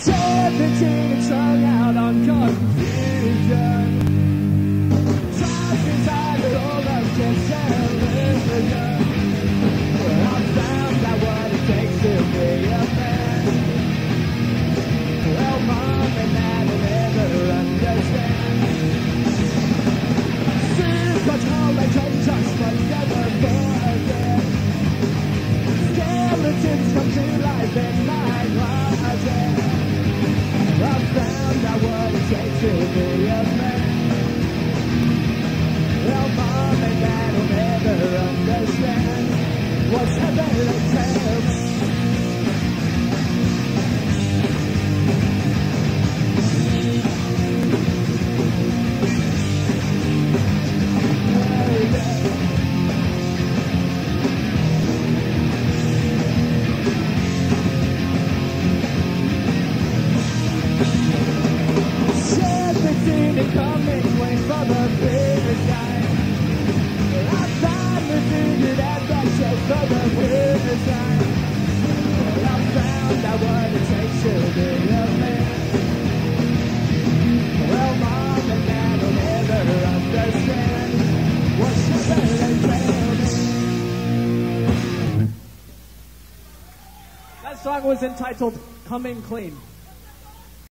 Seventeen and strung out on confusion. Trapped inside the old of television. I have found out what it takes to be a man. Well, mom and dad will never understand. Since much home they change us, but never forget. Skeletons come to life in my closet. It takes to That song was entitled Coming Clean.